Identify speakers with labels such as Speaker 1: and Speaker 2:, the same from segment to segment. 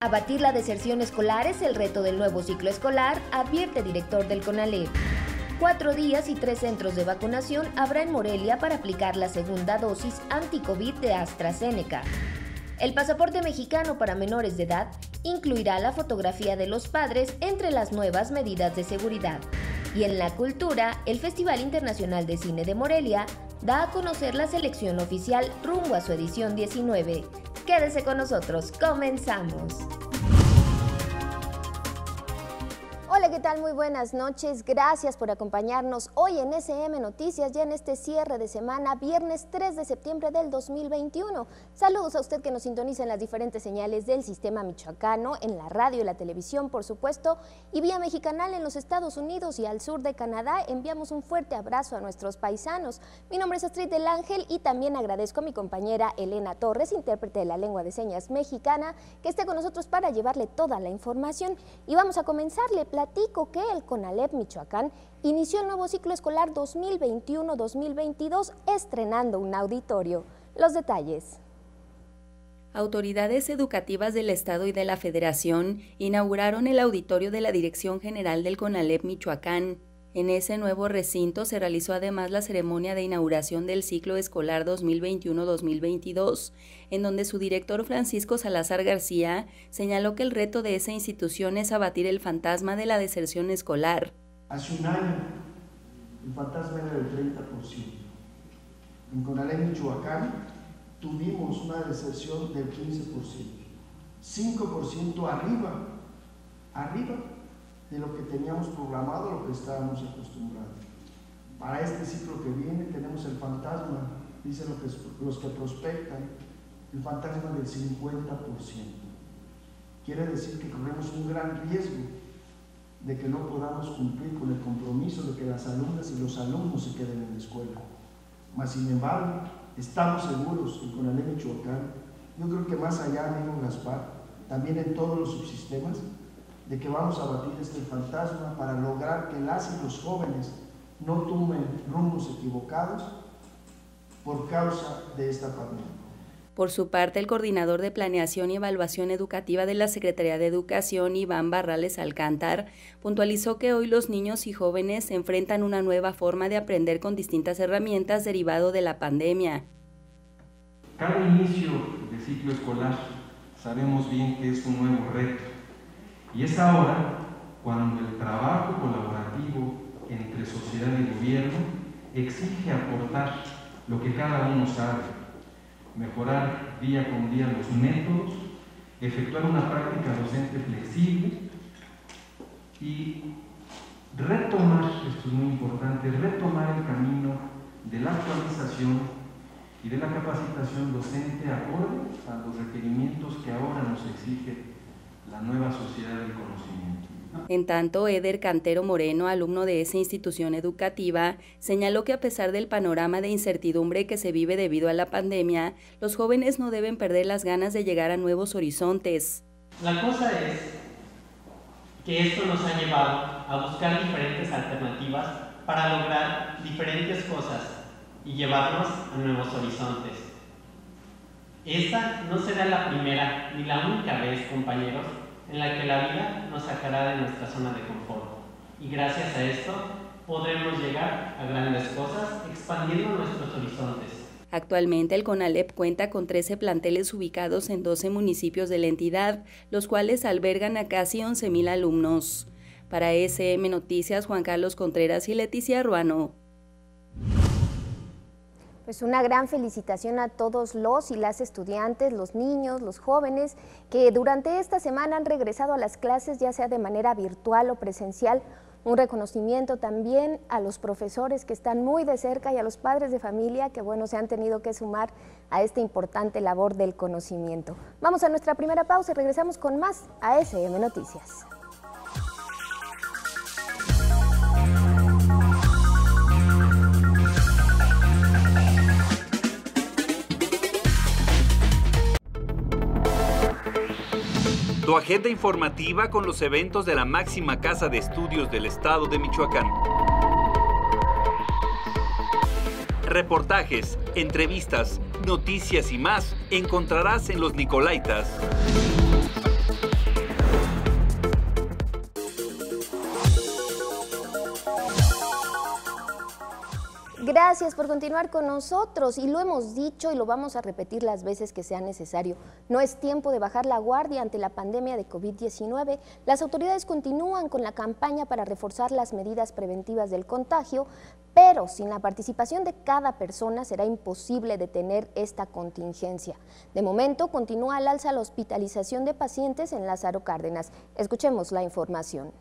Speaker 1: Abatir la deserción escolar es el reto del nuevo ciclo escolar, advierte director del CONALEP. Cuatro días y tres centros de vacunación habrá en Morelia para aplicar la segunda dosis anti-COVID de AstraZeneca. El pasaporte mexicano para menores de edad incluirá la fotografía de los padres entre las nuevas medidas de seguridad. Y en la cultura, el Festival Internacional de Cine de Morelia da a conocer la selección oficial rumbo a su edición 19. Quédese con nosotros, comenzamos. Hola, ¿qué tal? Muy buenas noches. Gracias por acompañarnos hoy en SM Noticias, ya en este cierre de semana, viernes 3 de septiembre del 2021. Saludos a usted que nos sintoniza en las diferentes señales del sistema michoacano, en la radio y la televisión, por supuesto, y vía mexicanal en los Estados Unidos y al sur de Canadá. Enviamos un fuerte abrazo a nuestros paisanos. Mi nombre es Astrid del Ángel y también agradezco a mi compañera Elena Torres, intérprete de la lengua de señas mexicana, que esté con nosotros para llevarle toda la información. Y vamos a comenzarle que el CONALEP Michoacán inició el nuevo ciclo escolar 2021-2022 estrenando un auditorio. Los detalles.
Speaker 2: Autoridades educativas del Estado y de la Federación inauguraron el auditorio de la Dirección General del CONALEP Michoacán. En ese nuevo recinto se realizó además la ceremonia de inauguración del ciclo escolar 2021-2022, en donde su director Francisco Salazar García señaló que el reto de esa institución es abatir el fantasma de la deserción escolar.
Speaker 3: Hace un año el fantasma era del 30%. En Conalep, Michoacán, tuvimos una deserción del 15%. 5% arriba, arriba de lo que teníamos programado, lo que estábamos acostumbrados. Para este ciclo que viene tenemos el fantasma, dicen los que prospectan, el fantasma del 50%. Quiere decir que corremos un gran riesgo de que no podamos cumplir con el compromiso de que las alumnas y los alumnos se queden en la escuela. Mas, sin embargo, estamos seguros en Conalé Michoacán, yo creo que más allá, amigo Gaspar, también en todos los subsistemas, de que vamos a batir este fantasma para lograr que las y los jóvenes no tomen rumbos equivocados por causa de esta pandemia.
Speaker 2: Por su parte, el coordinador de Planeación y Evaluación Educativa de la Secretaría de Educación, Iván Barrales Alcántar, puntualizó que hoy los niños y jóvenes enfrentan una nueva forma de aprender con distintas herramientas derivado de la pandemia.
Speaker 4: Cada inicio de ciclo escolar sabemos bien que es un nuevo reto y es ahora cuando el trabajo colaborativo entre sociedad y gobierno exige aportar lo que cada uno sabe, mejorar día con día los métodos, efectuar una práctica docente flexible y retomar, esto es muy importante, retomar el camino de la actualización y de la capacitación docente acorde a los requerimientos que ahora nos exige la nueva sociedad del conocimiento.
Speaker 2: En tanto, Eder Cantero Moreno, alumno de esa institución educativa, señaló que a pesar del panorama de incertidumbre que se vive debido a la pandemia, los jóvenes no deben perder las ganas de llegar a nuevos horizontes.
Speaker 5: La cosa es que esto nos ha llevado a buscar diferentes alternativas para lograr diferentes cosas y llevarnos a nuevos horizontes. Esta no será la primera ni la única vez, compañeros, en la que la vida nos sacará de nuestra zona de confort. Y gracias a esto podremos llegar a grandes cosas expandiendo nuestros horizontes.
Speaker 2: Actualmente el CONALEP cuenta con 13 planteles ubicados en 12 municipios de la entidad, los cuales albergan a casi 11.000 alumnos. Para SM Noticias, Juan Carlos Contreras y Leticia Ruano.
Speaker 1: Pues una gran felicitación a todos los y las estudiantes, los niños, los jóvenes que durante esta semana han regresado a las clases ya sea de manera virtual o presencial. Un reconocimiento también a los profesores que están muy de cerca y a los padres de familia que bueno se han tenido que sumar a esta importante labor del conocimiento. Vamos a nuestra primera pausa y regresamos con más a SM Noticias.
Speaker 6: Tu agenda informativa con los eventos de la máxima casa de estudios del estado de Michoacán. Reportajes, entrevistas, noticias y más encontrarás en Los Nicolaitas.
Speaker 1: Gracias por continuar con nosotros y lo hemos dicho y lo vamos a repetir las veces que sea necesario. No es tiempo de bajar la guardia ante la pandemia de COVID-19. Las autoridades continúan con la campaña para reforzar las medidas preventivas del contagio, pero sin la participación de cada persona será imposible detener esta contingencia. De momento continúa al alza la hospitalización de pacientes en Lázaro Cárdenas. Escuchemos la información.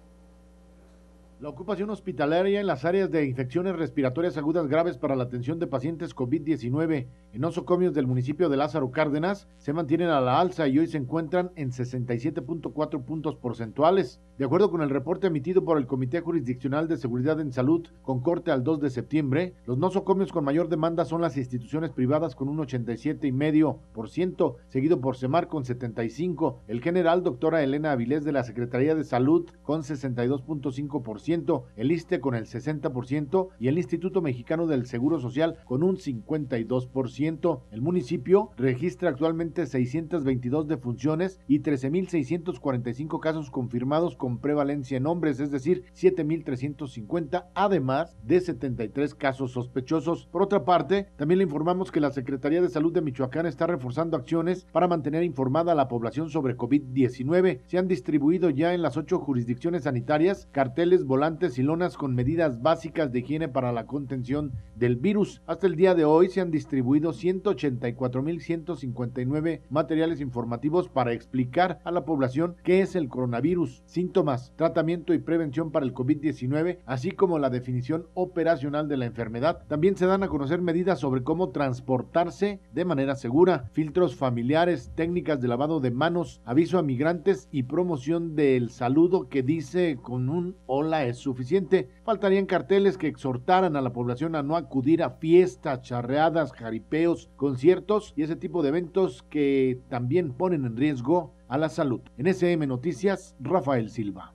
Speaker 7: La ocupación hospitalaria en las áreas de infecciones respiratorias agudas graves para la atención de pacientes COVID-19 en nosocomios del municipio de Lázaro Cárdenas se mantienen a la alza y hoy se encuentran en 67.4 puntos porcentuales. De acuerdo con el reporte emitido por el Comité Jurisdiccional de Seguridad en Salud con corte al 2 de septiembre, los nosocomios con mayor demanda son las instituciones privadas con un 87,5%, seguido por Semar con 75%, el general doctora Elena Avilés de la Secretaría de Salud con 62.5%, el ISTE con el 60% y el Instituto Mexicano del Seguro Social con un 52%. El municipio registra actualmente 622 defunciones y 13.645 casos confirmados con prevalencia en hombres, es decir, 7.350, además de 73 casos sospechosos. Por otra parte, también le informamos que la Secretaría de Salud de Michoacán está reforzando acciones para mantener informada a la población sobre COVID-19. Se han distribuido ya en las ocho jurisdicciones sanitarias carteles, volantes y lonas con medidas básicas de higiene para la contención del virus. Hasta el día de hoy se han distribuido 184.159 materiales informativos para explicar a la población qué es el coronavirus, síntomas, tratamiento y prevención para el COVID-19, así como la definición operacional de la enfermedad. También se dan a conocer medidas sobre cómo transportarse de manera segura, filtros familiares, técnicas de lavado de manos, aviso a migrantes y promoción del saludo que dice con un hola es suficiente. Faltarían carteles que exhortaran a la población a no acudir a fiestas, charreadas, jaripeos, conciertos y ese tipo de eventos que también ponen en riesgo a la salud. En SM Noticias, Rafael Silva.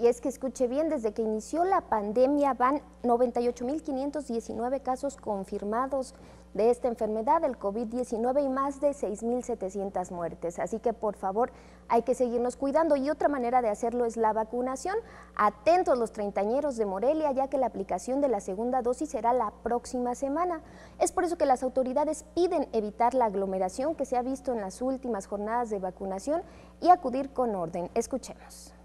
Speaker 1: Y es que escuche bien, desde que inició la pandemia van 98.519 casos confirmados de esta enfermedad, el COVID-19, y más de 6.700 muertes. Así que por favor hay que seguirnos cuidando y otra manera de hacerlo es la vacunación. Atentos los treintañeros de Morelia, ya que la aplicación de la segunda dosis será la próxima semana. Es por eso que las autoridades piden evitar la aglomeración que se ha visto en las últimas jornadas de vacunación y acudir con orden. Escuchemos.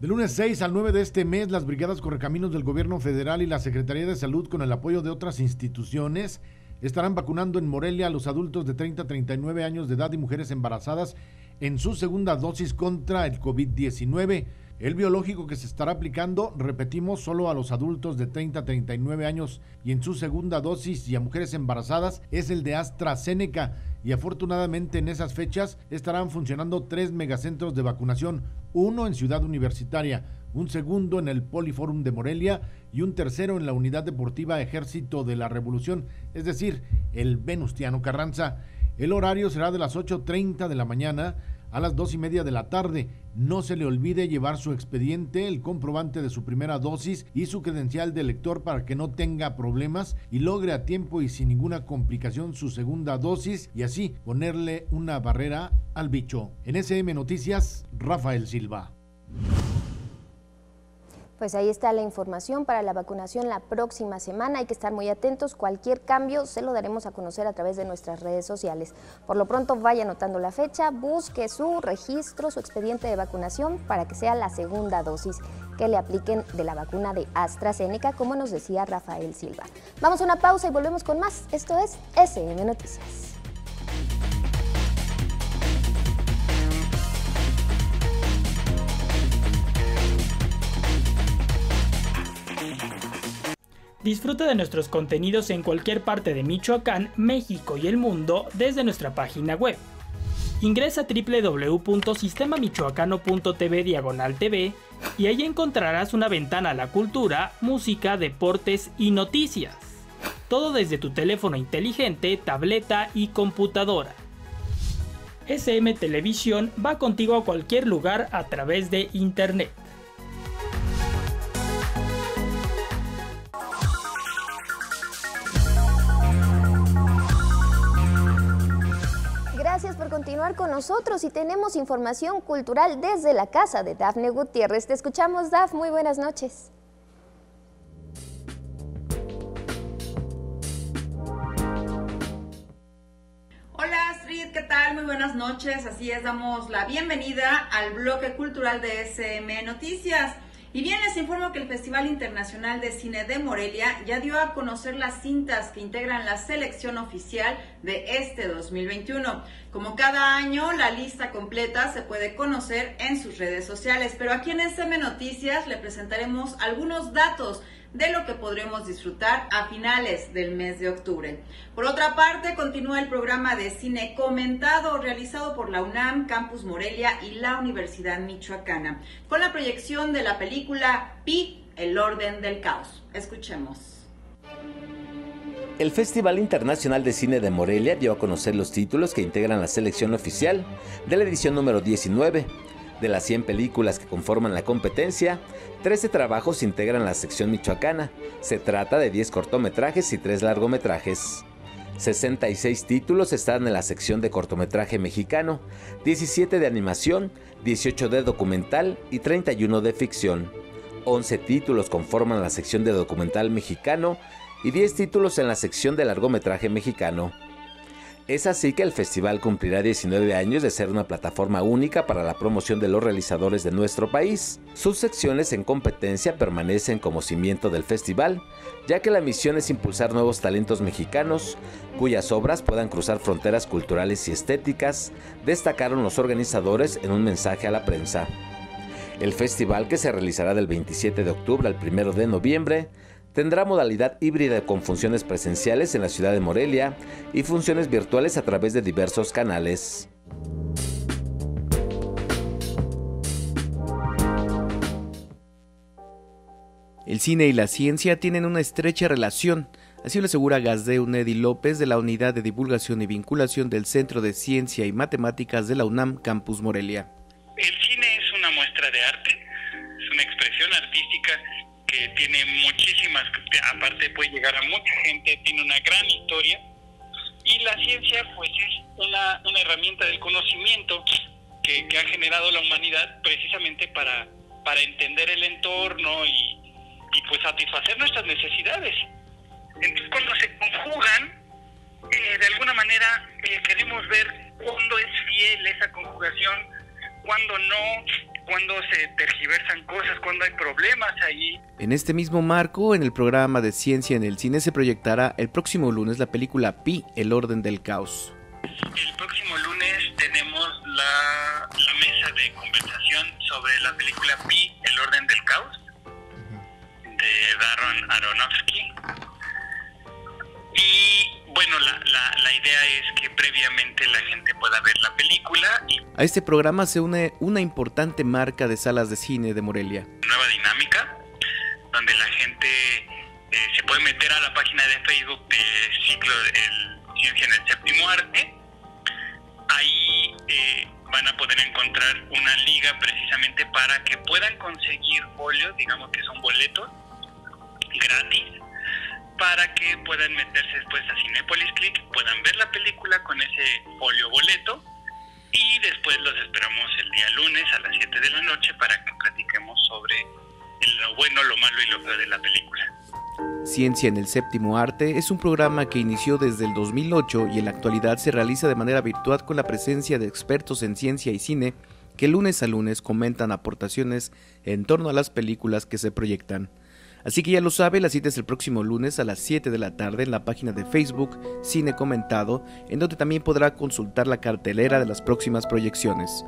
Speaker 7: De lunes 6 al 9 de este mes, las Brigadas Correcaminos del Gobierno Federal y la Secretaría de Salud, con el apoyo de otras instituciones, estarán vacunando en Morelia a los adultos de 30 a 39 años de edad y mujeres embarazadas en su segunda dosis contra el COVID-19. El biológico que se estará aplicando, repetimos, solo a los adultos de 30 a 39 años y en su segunda dosis y a mujeres embarazadas es el de AstraZeneca y afortunadamente en esas fechas estarán funcionando tres megacentros de vacunación, uno en Ciudad Universitaria, un segundo en el Poliforum de Morelia y un tercero en la Unidad Deportiva Ejército de la Revolución, es decir, el Venustiano Carranza. El horario será de las 8.30 de la mañana a las dos y media de la tarde. No se le olvide llevar su expediente, el comprobante de su primera dosis y su credencial de lector para que no tenga problemas y logre a tiempo y sin ninguna complicación su segunda dosis y así ponerle una barrera al bicho. En SM Noticias, Rafael Silva.
Speaker 1: Pues ahí está la información para la vacunación la próxima semana. Hay que estar muy atentos. Cualquier cambio se lo daremos a conocer a través de nuestras redes sociales. Por lo pronto vaya anotando la fecha, busque su registro, su expediente de vacunación para que sea la segunda dosis que le apliquen de la vacuna de AstraZeneca, como nos decía Rafael Silva. Vamos a una pausa y volvemos con más. Esto es SM Noticias.
Speaker 8: Disfruta de nuestros contenidos en cualquier parte de Michoacán, México y el mundo desde nuestra página web. Ingresa a www.sistemamichoacano.tv diagonal TV y ahí encontrarás una ventana a la cultura, música, deportes y noticias. Todo desde tu teléfono inteligente, tableta y computadora. SM Televisión va contigo a cualquier lugar a través de Internet.
Speaker 1: Gracias por continuar con nosotros y tenemos información cultural desde la casa de Dafne Gutiérrez. Te escuchamos, Daf. Muy buenas noches.
Speaker 9: Hola Astrid, ¿qué tal? Muy buenas noches. Así es, damos la bienvenida al bloque cultural de SM Noticias. Y bien, les informo que el Festival Internacional de Cine de Morelia ya dio a conocer las cintas que integran la selección oficial de este 2021. Como cada año, la lista completa se puede conocer en sus redes sociales, pero aquí en SM Noticias le presentaremos algunos datos de lo que podremos disfrutar a finales del mes de octubre. Por otra parte, continúa el programa de cine comentado realizado por la UNAM, Campus Morelia y la Universidad Michoacana, con la proyección de la película Pi, el orden del caos. Escuchemos.
Speaker 10: El Festival Internacional de Cine de Morelia dio a conocer los títulos que integran la selección oficial de la edición número 19 de las 100 películas que conforman la competencia, 13 trabajos integran la sección michoacana. Se trata de 10 cortometrajes y 3 largometrajes. 66 títulos están en la sección de cortometraje mexicano, 17 de animación, 18 de documental y 31 de ficción. 11 títulos conforman la sección de documental mexicano y 10 títulos en la sección de largometraje mexicano. Es así que el festival cumplirá 19 años de ser una plataforma única para la promoción de los realizadores de nuestro país. Sus secciones en competencia permanecen como cimiento del festival, ya que la misión es impulsar nuevos talentos mexicanos, cuyas obras puedan cruzar fronteras culturales y estéticas, destacaron los organizadores en un mensaje a la prensa. El festival, que se realizará del 27 de octubre al 1 de noviembre, Tendrá modalidad híbrida con funciones presenciales en la ciudad de Morelia y funciones virtuales a través de diversos canales.
Speaker 11: El cine y la ciencia tienen una estrecha relación, así lo asegura Gazdeu Nedi López de la Unidad de Divulgación y Vinculación del Centro de Ciencia y Matemáticas de la UNAM Campus Morelia.
Speaker 12: El cine es una muestra de arte, es una expresión artística que tiene muchísimas, aparte puede llegar a mucha gente, tiene una gran historia. Y la ciencia pues es una, una herramienta del conocimiento que, ha generado la humanidad precisamente para, para entender el entorno y, y pues satisfacer nuestras necesidades. Entonces cuando se conjugan, eh, de alguna manera eh, queremos ver cuándo es fiel esa conjugación, cuándo no, cuando se tergiversan cosas, cuando hay problemas ahí.
Speaker 11: En este mismo marco, en el programa de ciencia en el cine se proyectará el próximo lunes la película Pi, el orden del caos.
Speaker 12: El próximo lunes tenemos la, la mesa de conversación sobre la película Pi, el orden del caos, de Darren Aronofsky. Y bueno, la, la, la, idea es que previamente la gente pueda ver la película. Y
Speaker 11: a este programa se une una importante marca de salas de cine de Morelia.
Speaker 12: Nueva dinámica, donde la gente eh, se puede meter a la página de Facebook de ciclo el Ciencia en el Séptimo Arte. Ahí eh, van a poder encontrar una liga precisamente para que puedan conseguir folios, digamos que son boletos gratis para que puedan meterse después a Cinepolis Click, puedan ver la película con ese folio boleto y después los esperamos el día lunes a las 7 de la noche para que platiquemos sobre lo bueno, lo malo y lo peor de la película.
Speaker 11: Ciencia en el Séptimo Arte es un programa que inició desde el 2008 y en la actualidad se realiza de manera virtual con la presencia de expertos en ciencia y cine que lunes a lunes comentan aportaciones en torno a las películas que se proyectan. Así que ya lo sabe, la cita es el próximo lunes a las 7 de la tarde en la página de Facebook Cine Comentado, en donde también podrá consultar la cartelera de las próximas proyecciones.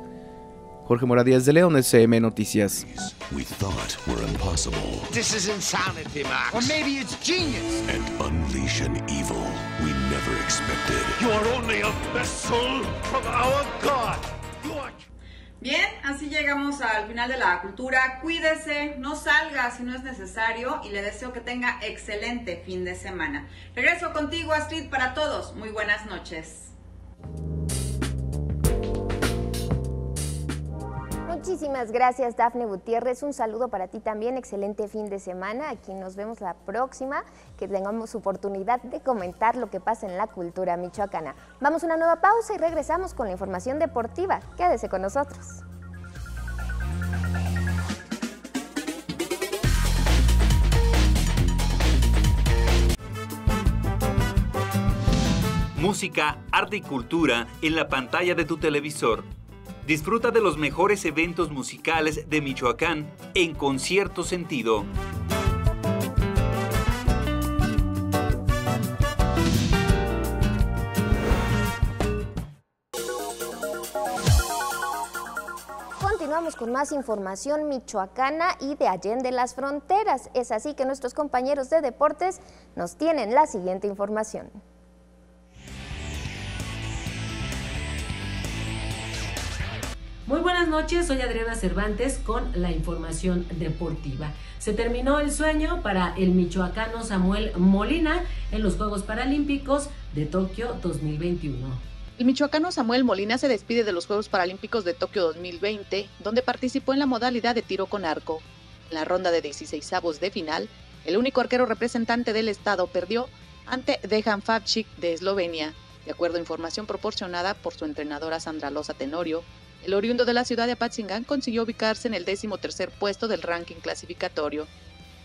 Speaker 11: Jorge Moradías de León, SM Noticias.
Speaker 13: We thought were impossible.
Speaker 14: This is insanity, Max. Or maybe it's genius.
Speaker 13: And unleash an evil we never expected.
Speaker 14: You are only a vessel from our God.
Speaker 9: Bien, así llegamos al final de la cultura. Cuídese, no salga si no es necesario y le deseo que tenga excelente fin de semana. Regreso contigo, Astrid, para todos. Muy buenas noches.
Speaker 1: Muchísimas gracias, Dafne Gutiérrez. Un saludo para ti también. Excelente fin de semana. Aquí nos vemos la próxima, que tengamos oportunidad de comentar lo que pasa en la cultura michoacana. Vamos a una nueva pausa y regresamos con la información deportiva. Quédese con nosotros.
Speaker 6: música, arte y cultura en la pantalla de tu televisor. Disfruta de los mejores eventos musicales de Michoacán en concierto sentido.
Speaker 1: Continuamos con más información michoacana y de Allende las Fronteras. Es así que nuestros compañeros de deportes nos tienen la siguiente información.
Speaker 15: Muy buenas noches, soy Adriana Cervantes con la información deportiva. Se terminó el sueño para el michoacano Samuel Molina en los Juegos Paralímpicos de Tokio 2021.
Speaker 16: El michoacano Samuel Molina se despide de los Juegos Paralímpicos de Tokio 2020, donde participó en la modalidad de tiro con arco. En la ronda de 16 avos de final, el único arquero representante del estado perdió ante Dejan Favcik de Eslovenia. De acuerdo a información proporcionada por su entrenadora Sandra Loza Tenorio, el oriundo de la ciudad de Apatzingán consiguió ubicarse en el décimo tercer puesto del ranking clasificatorio.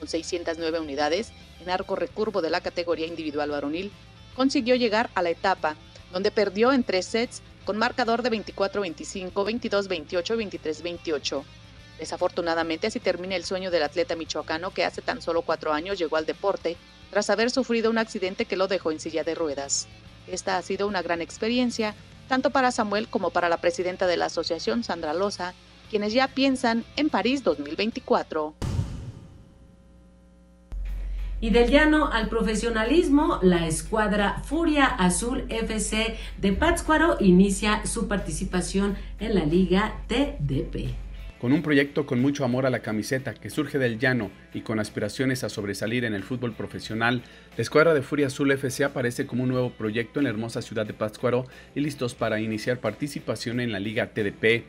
Speaker 16: Con 609 unidades, en arco recurvo de la categoría individual varonil, consiguió llegar a la etapa, donde perdió en tres sets con marcador de 24-25, 22-28 y 23-28. Desafortunadamente así termina el sueño del atleta michoacano que hace tan solo cuatro años llegó al deporte tras haber sufrido un accidente que lo dejó en silla de ruedas. Esta ha sido una gran experiencia tanto para Samuel como para la presidenta de la asociación, Sandra Loza, quienes ya piensan en París 2024.
Speaker 15: Y del llano al profesionalismo, la escuadra Furia Azul FC de Pátzcuaro inicia su participación en la Liga TDP.
Speaker 17: Con un proyecto con mucho amor a la camiseta que surge del llano y con aspiraciones a sobresalir en el fútbol profesional, la escuadra de Furia Azul FC aparece como un nuevo proyecto en la hermosa ciudad de Pátzcuaro y listos para iniciar participación en la Liga TDP.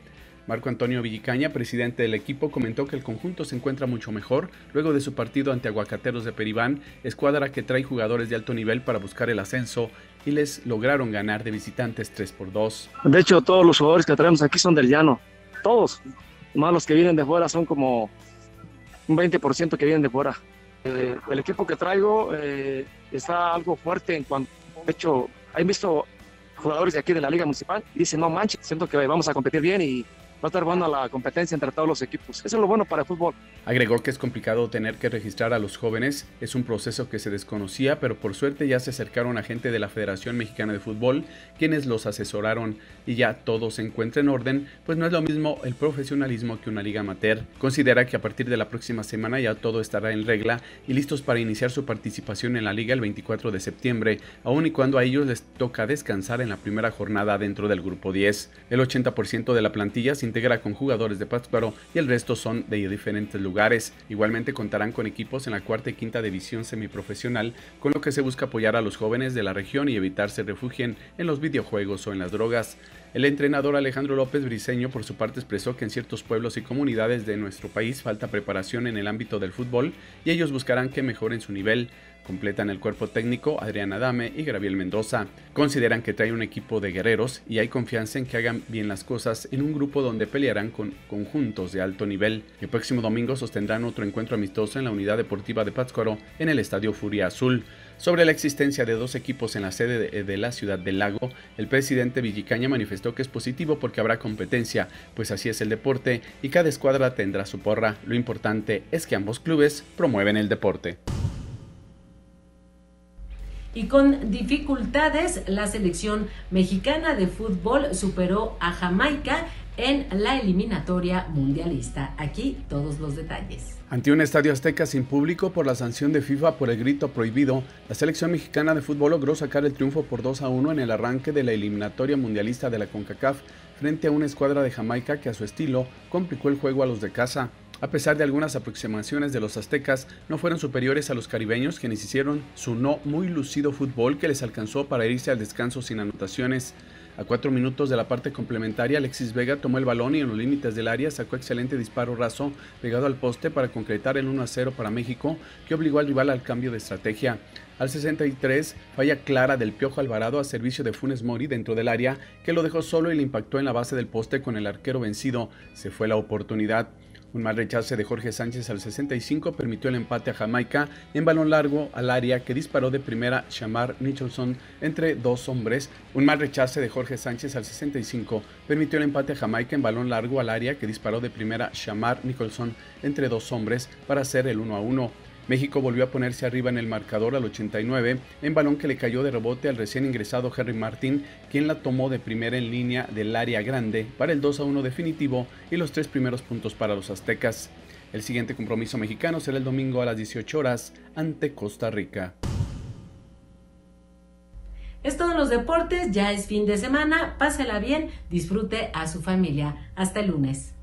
Speaker 17: Marco Antonio Villicaña, presidente del equipo, comentó que el conjunto se encuentra mucho mejor luego de su partido ante Aguacateros de Peribán, escuadra que trae jugadores de alto nivel para buscar el ascenso y les lograron ganar de visitantes 3 por 2.
Speaker 18: De hecho, todos los jugadores que traemos aquí son del llano, todos más los que vienen de fuera son como un 20% que vienen de fuera. Eh, el equipo que traigo eh, está algo fuerte en cuanto, de hecho, he visto jugadores de aquí de la Liga Municipal y dicen, no manches, siento que vamos a competir bien y va a estar buena la competencia entre todos los equipos. Eso es lo bueno para el fútbol.
Speaker 17: Agregó que es complicado tener que registrar a los jóvenes, es un proceso que se desconocía, pero por suerte ya se acercaron a gente de la Federación Mexicana de Fútbol, quienes los asesoraron y ya todo se encuentra en orden, pues no es lo mismo el profesionalismo que una liga amateur. Considera que a partir de la próxima semana ya todo estará en regla y listos para iniciar su participación en la liga el 24 de septiembre, aun y cuando a ellos les toca descansar en la primera jornada dentro del grupo 10. El 80% de la plantilla se integra con jugadores de Pátzcuaro y el resto son de diferentes lugares. Igualmente contarán con equipos en la cuarta y quinta división semiprofesional, con lo que se busca apoyar a los jóvenes de la región y evitar se refugien en los videojuegos o en las drogas. El entrenador Alejandro López Briceño por su parte expresó que en ciertos pueblos y comunidades de nuestro país falta preparación en el ámbito del fútbol y ellos buscarán que mejoren su nivel. Completan el cuerpo técnico Adrián Adame y Graviel Mendoza. Consideran que trae un equipo de guerreros y hay confianza en que hagan bien las cosas en un grupo donde pelearán con conjuntos de alto nivel. El próximo domingo sostendrán otro encuentro amistoso en la unidad deportiva de Pátzcuaro en el Estadio Furia Azul. Sobre la existencia de dos equipos en la sede de, la ciudad del lago, el presidente Villicaña manifestó que es positivo porque habrá competencia, pues así es el deporte y cada escuadra tendrá su porra. Lo importante es que ambos clubes promueven el deporte.
Speaker 15: Y con dificultades, la selección mexicana de fútbol superó a Jamaica en la eliminatoria mundialista. Aquí todos los detalles.
Speaker 17: Ante un estadio azteca sin público por la sanción de FIFA por el grito prohibido, la selección mexicana de fútbol logró sacar el triunfo por 2 a 1 en el arranque de la eliminatoria mundialista de la CONCACAF frente a una escuadra de Jamaica que a su estilo complicó el juego a los de casa. A pesar de algunas aproximaciones de los aztecas, no fueron superiores a los caribeños quienes hicieron su no muy lucido fútbol que les alcanzó para irse al descanso sin anotaciones. A cuatro minutos de la parte complementaria, Alexis Vega tomó el balón y en los límites del área sacó excelente disparo raso pegado al poste para concretar el 1 a 0 para México, que obligó al rival al cambio de estrategia. Al 63, falla clara del Piojo Alvarado a servicio de Funes Mori dentro del área, que lo dejó solo y le impactó en la base del poste con el arquero vencido. Se fue la oportunidad. Un mal rechace de Jorge Sánchez al 65 permitió el empate a Jamaica en balón largo al área que disparó de primera Shamar Nicholson entre dos hombres. Un mal rechace de Jorge Sánchez al 65 permitió el empate a Jamaica en balón largo al área que disparó de primera Shamar Nicholson entre dos hombres para hacer el 1 a 1. México volvió a ponerse arriba en el marcador al 89 en balón que le cayó de rebote al recién ingresado Henry Martin, quien la tomó de primera en línea del área grande para el 2 a 1 definitivo y los tres primeros puntos para los aztecas. El siguiente compromiso mexicano será el domingo a las 18 horas ante Costa Rica.
Speaker 15: Es todo en los deportes, ya es fin de semana, pásela bien, disfrute a su familia. Hasta el lunes.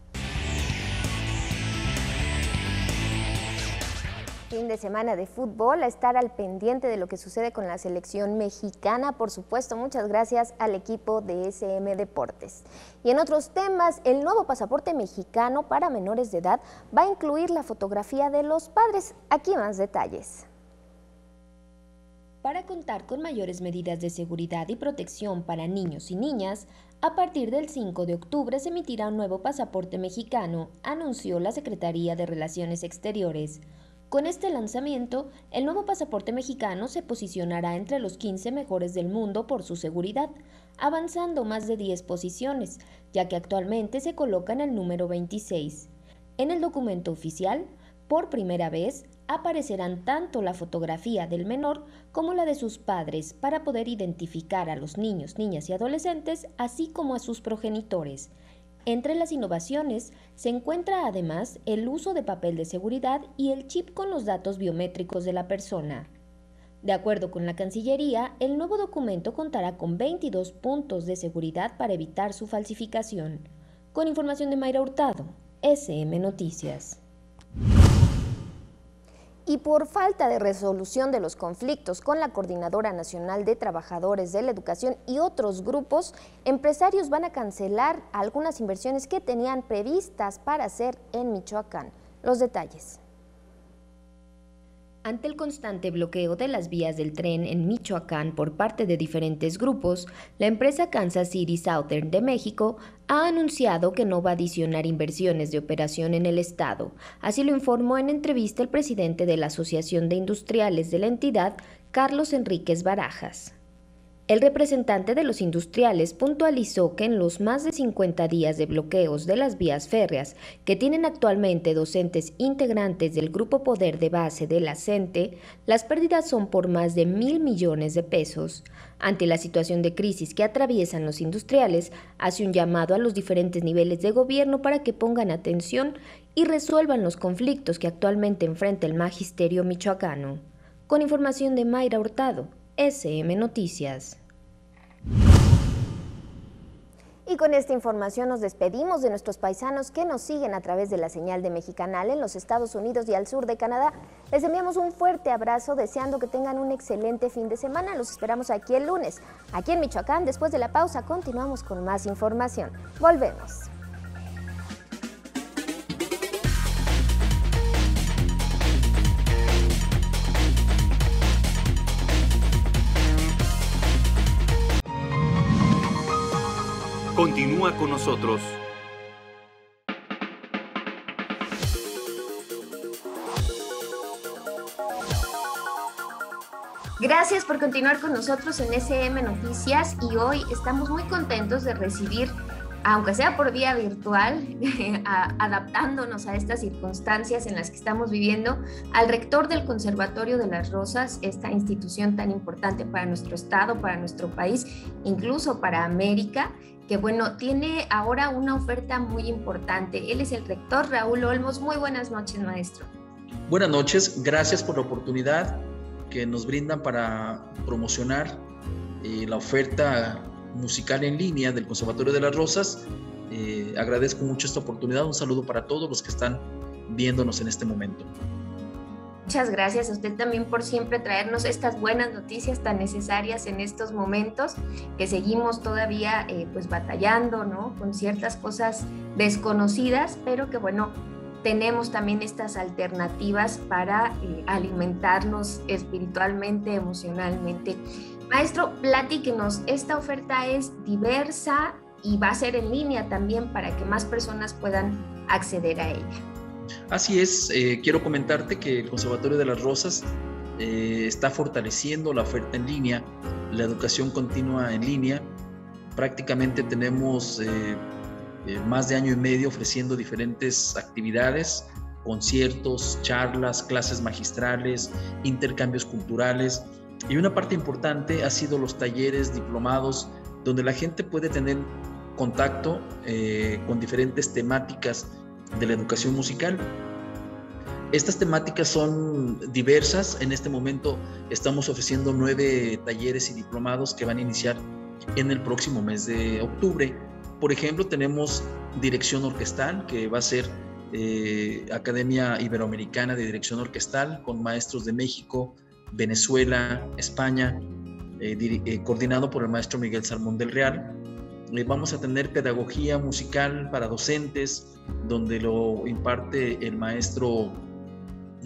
Speaker 1: Fin de semana de fútbol, a estar al pendiente de lo que sucede con la selección mexicana. Por supuesto, muchas gracias al equipo de SM Deportes. Y en otros temas, el nuevo pasaporte mexicano para menores de edad va a incluir la fotografía de los padres. Aquí más detalles.
Speaker 19: Para contar con mayores medidas de seguridad y protección para niños y niñas, a partir del 5 de octubre se emitirá un nuevo pasaporte mexicano, anunció la Secretaría de Relaciones Exteriores. Con este lanzamiento, el nuevo pasaporte mexicano se posicionará entre los 15 mejores del mundo por su seguridad, avanzando más de 10 posiciones, ya que actualmente se coloca en el número 26. En el documento oficial, por primera vez, aparecerán tanto la fotografía del menor como la de sus padres para poder identificar a los niños, niñas y adolescentes, así como a sus progenitores. Entre las innovaciones se encuentra además el uso de papel de seguridad y el chip con los datos biométricos de la persona. De acuerdo con la Cancillería, el nuevo documento contará con 22 puntos de seguridad para evitar su falsificación. Con información de Mayra Hurtado, SM Noticias
Speaker 1: y por falta de resolución de los conflictos con la Coordinadora Nacional de Trabajadores de la Educación y otros grupos, empresarios van a cancelar algunas inversiones que tenían previstas para hacer en Michoacán. Los detalles.
Speaker 19: Ante el constante bloqueo de las vías del tren en Michoacán por parte de diferentes grupos, la empresa Kansas City Southern de México ha anunciado que no va a adicionar inversiones de operación en el estado. Así lo informó en entrevista el presidente de la Asociación de Industriales de la entidad, Carlos Enríquez Barajas. El representante de los industriales puntualizó que en los más de 50 días de bloqueos de las vías férreas que tienen actualmente docentes integrantes del Grupo Poder de Base de la las pérdidas son por más de mil millones de pesos. Ante la situación de crisis que atraviesan los industriales, hace un llamado a los diferentes niveles de gobierno para que pongan atención y resuelvan los conflictos que actualmente enfrenta el magisterio michoacano. Con información de Mayra Hurtado, SM Noticias.
Speaker 1: Y con esta información nos despedimos de nuestros paisanos que nos siguen a través de la señal de Mexicanal en los Estados Unidos y al sur de Canadá. Les enviamos un fuerte abrazo deseando que tengan un excelente fin de semana. Los esperamos aquí el lunes. Aquí en Michoacán, después de la pausa, continuamos con más información. Volvemos.
Speaker 6: Continúa con nosotros.
Speaker 1: Gracias por continuar con nosotros en SM Noticias y hoy estamos muy contentos de recibir, aunque sea por vía virtual, adaptándonos a estas circunstancias en las que estamos viviendo, al rector del Conservatorio de las Rosas, esta institución tan importante para nuestro estado, para nuestro país, incluso para América que bueno, tiene ahora una oferta muy importante. Él es el rector Raúl Olmos. Muy buenas noches, maestro.
Speaker 20: Buenas noches, gracias por la oportunidad que nos brindan para promocionar eh, la oferta musical en línea del Conservatorio de las Rosas. Eh, agradezco mucho esta oportunidad. Un saludo para todos los que están viéndonos en este momento.
Speaker 1: Muchas gracias a usted también por siempre traernos estas buenas noticias tan necesarias en estos momentos que seguimos todavía eh, pues batallando, ¿no? Con ciertas cosas desconocidas, pero que bueno, tenemos también estas alternativas para eh, alimentarnos espiritualmente, emocionalmente. Maestro, platíquenos, esta oferta es diversa y va a ser en línea también para que más personas puedan acceder a ella.
Speaker 20: Así es, eh, quiero comentarte que el Conservatorio de las Rosas eh, está fortaleciendo la oferta en línea, la educación continua en línea. Prácticamente tenemos eh, más de año y medio ofreciendo diferentes actividades, conciertos, charlas, clases magistrales, intercambios culturales. Y una parte importante ha sido los talleres diplomados, donde la gente puede tener contacto con diferentes temáticas de la educación musical. Estas temáticas son diversas. En este momento estamos ofreciendo nueve talleres y diplomados que van a iniciar en el próximo mes de octubre. Por ejemplo, tenemos dirección orquestal, que va a ser eh, Academia Iberoamericana de Dirección Orquestal, con maestros de México, Venezuela, España, eh, eh, coordinado por el maestro Miguel Salmón del Real. Vamos a tener pedagogía musical para docentes, donde lo imparte el maestro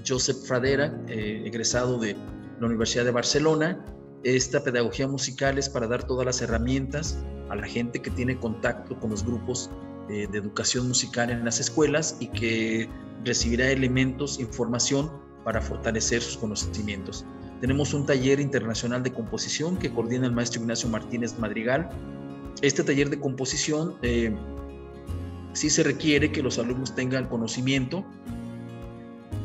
Speaker 20: Joseph Fradera, eh, egresado de la Universidad de Barcelona. Esta pedagogía musical es para dar todas las herramientas a la gente que tiene contacto con los grupos eh, de educación musical en las escuelas y que recibirá elementos, información para fortalecer sus conocimientos. Tenemos un taller internacional de composición que coordina el maestro Ignacio Martínez Madrigal. Este taller de composición eh, sí se requiere que los alumnos tengan conocimiento,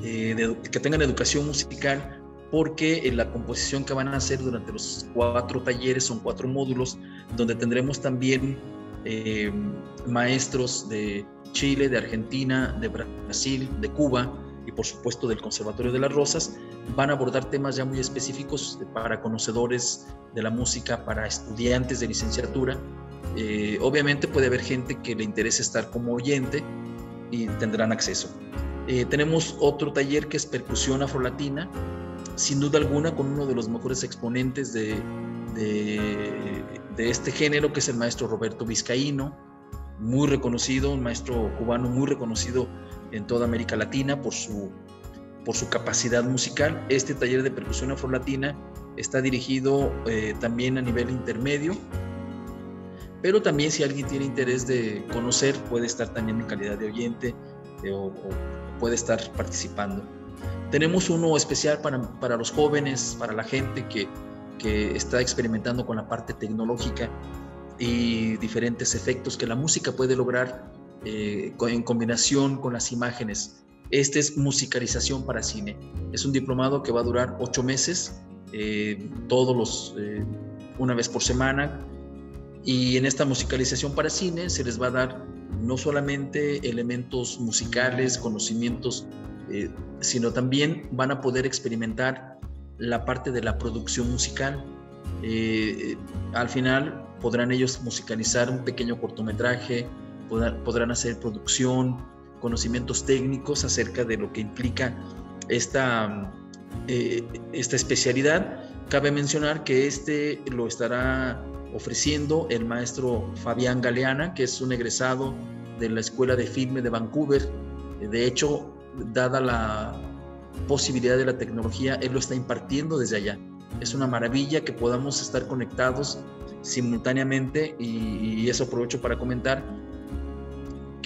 Speaker 20: eh, que tengan educación musical, porque en la composición que van a hacer durante los cuatro talleres son cuatro módulos, donde tendremos también eh, maestros de Chile, de Argentina, de Brasil, de Cuba y por supuesto del Conservatorio de las Rosas, van a abordar temas ya muy específicos para conocedores de la música, para estudiantes de licenciatura eh, obviamente puede haber gente que le interese estar como oyente y tendrán acceso. Eh, tenemos otro taller que es percusión afrolatina, sin duda alguna con uno de los mejores exponentes de, de, este género, que es el maestro Roberto Vizcaíno, muy reconocido, un maestro cubano muy reconocido en toda América Latina por su, por su capacidad musical. Este taller de percusión afrolatina está dirigido eh, también a nivel intermedio pero también si alguien tiene interés de conocer, puede estar también en calidad de oyente eh, o, puede estar participando. Tenemos uno especial para, para los jóvenes, para la gente que, que está experimentando con la parte tecnológica y diferentes efectos que la música puede lograr eh, en combinación con las imágenes. Este es musicalización para cine. Es un diplomado que va a durar ocho meses, eh, todos los, una vez por semana, y en esta musicalización para cine se les va a dar no solamente elementos musicales, conocimientos, eh, sino también van a poder experimentar la parte de la producción musical. Eh, al final podrán ellos musicalizar un pequeño cortometraje, podrán, hacer producción, conocimientos técnicos acerca de lo que implica esta, eh, esta especialidad. Cabe mencionar que este lo estará ofreciendo el maestro Fabián Galeana, que es un egresado de la Escuela de Filme de Vancouver. De hecho, dada la posibilidad de la tecnología, él lo está impartiendo desde allá. Es una maravilla que podamos estar conectados simultáneamente y, eso aprovecho para comentar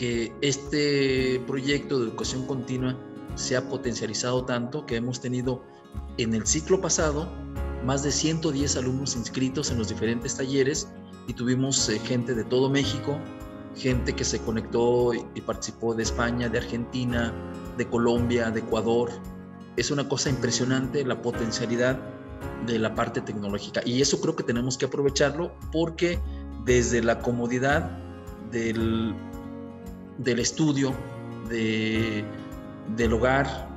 Speaker 20: que este proyecto de educación continua se ha potencializado tanto que hemos tenido en el ciclo pasado más de 110 alumnos inscritos en los diferentes talleres y tuvimos eh, gente de todo México, gente que se conectó y participó de España, de Argentina, de Colombia, de Ecuador. Es una cosa impresionante la potencialidad de la parte tecnológica y eso creo que tenemos que aprovecharlo porque desde la comodidad del, del estudio, de, del hogar,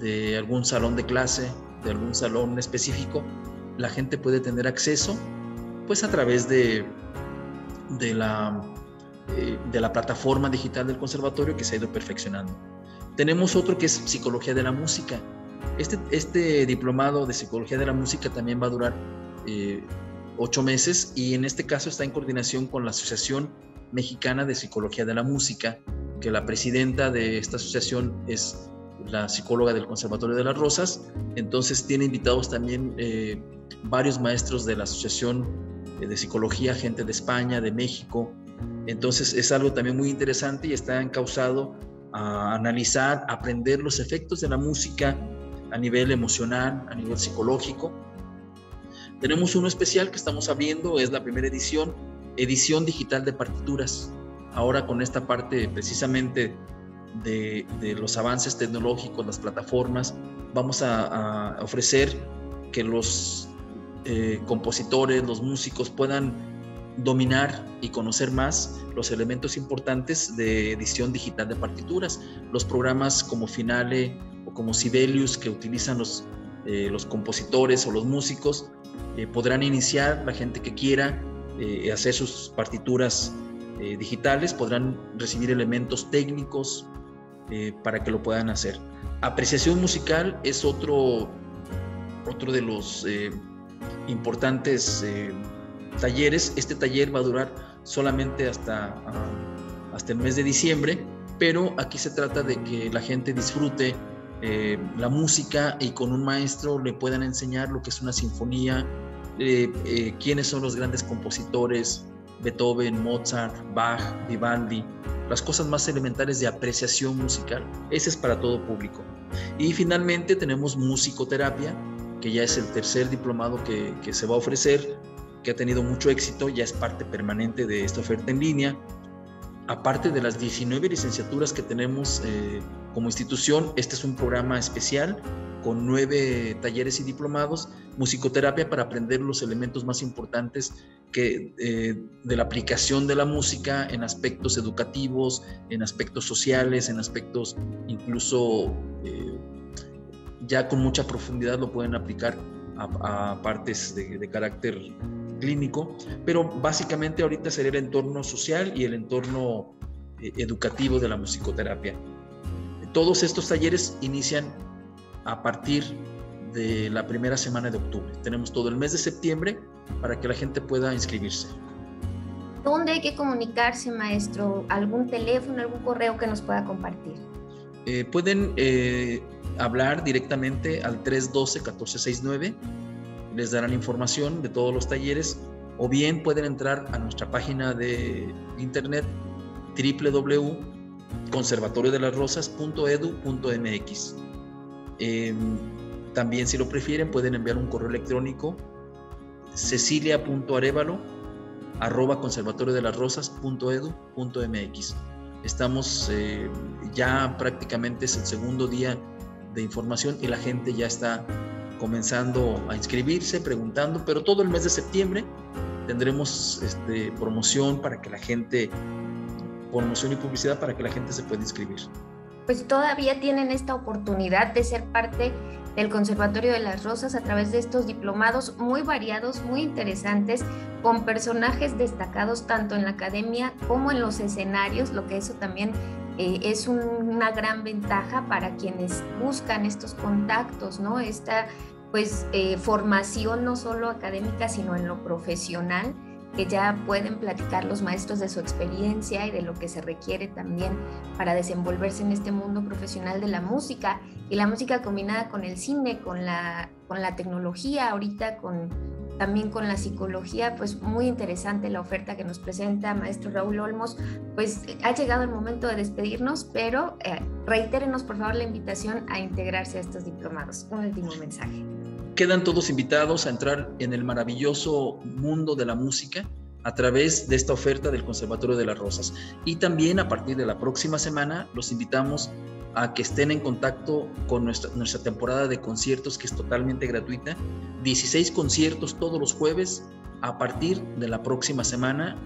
Speaker 20: de algún salón de clase, de algún salón específico, la gente puede tener acceso pues a través de, de, la, eh, de la plataforma digital del conservatorio que se ha ido perfeccionando. Tenemos otro que es psicología de la música. Este, este diplomado de psicología de la música también va a durar eh, ocho meses y en este caso está en coordinación con la Asociación Mexicana de Psicología de la Música, que la presidenta de esta asociación es la psicóloga del Conservatorio de las Rosas. Entonces tiene invitados también eh, varios maestros de la Asociación eh, de Psicología, gente de España, de México. Entonces es algo también muy interesante y está encausado a analizar, aprender los efectos de la música a nivel emocional, a nivel psicológico. Tenemos uno especial que estamos abriendo, es la primera edición, edición digital de partituras. Ahora con esta parte precisamente de, los avances tecnológicos, las plataformas, vamos a, ofrecer que los eh, compositores, los músicos puedan dominar y conocer más los elementos importantes de edición digital de partituras. Los programas como Finale o como Sibelius que utilizan los, eh, compositores o los músicos eh, podrán iniciar, la gente que quiera hacer sus partituras digitales, podrán recibir elementos técnicos, eh, para que lo puedan hacer. Apreciación musical es otro, otro de los eh, importantes eh, talleres. Este taller va a durar solamente hasta, ah, hasta el mes de diciembre, pero aquí se trata de que la gente disfrute la música y con un maestro le puedan enseñar lo que es una sinfonía, quiénes son los grandes compositores, Beethoven, Mozart, Bach, Vivaldi, las cosas más elementales de apreciación musical. Ese es para todo público. Y finalmente tenemos musicoterapia, que ya es el tercer diplomado que, se va a ofrecer, que ha tenido mucho éxito, ya es parte permanente de esta oferta en línea. Aparte de las 19 licenciaturas que tenemos eh, como institución, este es un programa especial con nueve talleres y diplomados, musicoterapia para aprender los elementos más importantes que, eh, de la aplicación de la música en aspectos educativos, en aspectos sociales, en aspectos incluso eh, ya con mucha profundidad lo pueden aplicar a, partes de, de, carácter clínico, pero básicamente ahorita sería el entorno social y el entorno eh, educativo de la musicoterapia. Todos estos talleres inician a partir de la primera semana de octubre. Tenemos todo el mes de septiembre para que la gente pueda inscribirse.
Speaker 1: ¿Dónde hay que comunicarse, maestro? ¿Algún teléfono, algún correo que nos pueda compartir?
Speaker 20: Eh, pueden eh, hablar directamente al 312-1469, les darán información de todos los talleres, o bien pueden entrar a nuestra página de internet www.conservatoriodelasrosas.edu.mx. Eh, también si lo prefieren pueden enviar un correo electrónico cecilia.arevalo arroba. Estamos eh, ya prácticamente es el segundo día de información y la gente ya está comenzando a inscribirse, preguntando, pero todo el mes de septiembre tendremos este, promoción para que la gente, promoción y publicidad para que la gente se pueda inscribir
Speaker 1: pues todavía tienen esta oportunidad de ser parte del Conservatorio de las Rosas a través de estos diplomados muy variados, muy interesantes, con personajes destacados tanto en la academia como en los escenarios, lo que eso también eh, es una gran ventaja para quienes buscan estos contactos, ¿no? Esta pues eh, formación no solo académica, sino en lo profesional que ya pueden platicar los maestros de su experiencia y de lo que se requiere también para desenvolverse en este mundo profesional de la música y la música combinada con el cine, con la, con la tecnología, ahorita con, también con la psicología, pues muy interesante la oferta que nos presenta maestro Raúl Olmos. Pues ha llegado el momento de despedirnos, pero eh, reitérenos por favor la invitación a integrarse a estos diplomados. Un último mensaje.
Speaker 20: Quedan todos invitados a entrar en el maravilloso mundo de la música a través de esta oferta del Conservatorio de las Rosas. Y también a partir de la próxima semana los invitamos a que estén en contacto con nuestra, nuestra temporada de conciertos que es totalmente gratuita. 16 conciertos todos los jueves a partir de la próxima semana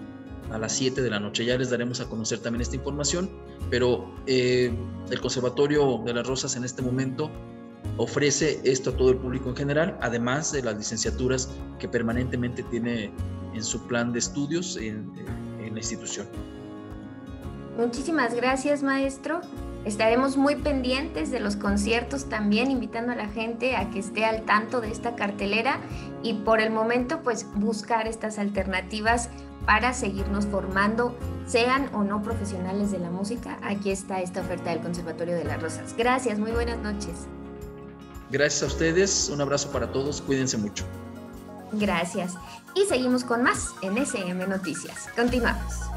Speaker 20: a las 7 de la noche. Ya les daremos a conocer también esta información, pero eh, el Conservatorio de las Rosas en este momento ofrece esto a todo el público en general, además de las licenciaturas que permanentemente tiene en su plan de estudios en, la institución.
Speaker 1: Muchísimas gracias, maestro. Estaremos muy pendientes de los conciertos también, invitando a la gente a que esté al tanto de esta cartelera y por el momento pues buscar estas alternativas para seguirnos formando, sean o no profesionales de la música. Aquí está esta oferta del Conservatorio de las Rosas. Gracias, muy buenas noches.
Speaker 20: Gracias a ustedes, un abrazo para todos, cuídense mucho.
Speaker 1: Gracias. Y seguimos con más en SM Noticias. Continuamos.